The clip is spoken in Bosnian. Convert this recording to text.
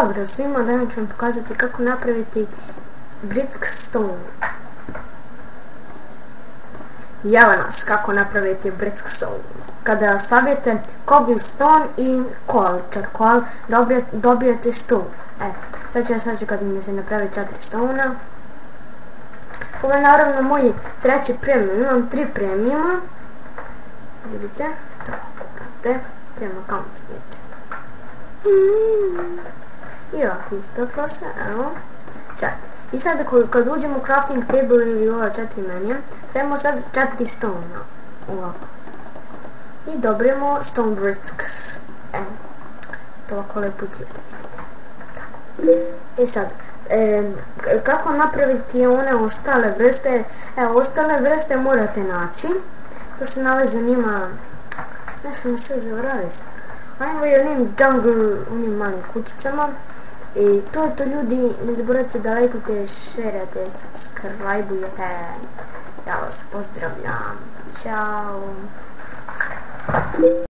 Pozdrav svima, danas ću vam pokazati kako napraviti Brickstone. Jela nas kako napraviti Brickstone. Kada stavite cobblestone i coal, charcoal, dobijete stone. E, sad ću ja sad ću kad mi se napravi četiri stona. Ovo je naravno moj treći premium, imam tri premiuma. Vidite, tako, brate, prema account, vidite. Mm. I ovako ispeklo se, evo. Četiri. I sad kad uđemo u crafting table ili ova četiri menija, stavimo sad četiri stone ovako. I dobijemo stone bricks. Evo. To ovako lepo izgleda, vidite. Tako. I sad, e, kako napraviti one ostale vrste? Evo, ostale vrste morate naći. To se nalazi u njima, nešto mi se zavrali sad. Ajmo i onim jungle, onim malim kućicama. I to je to ljudi, ne zaboravite da lajkujete, šerate, subscribe-ujete. Ja vas pozdravljam. Ćao.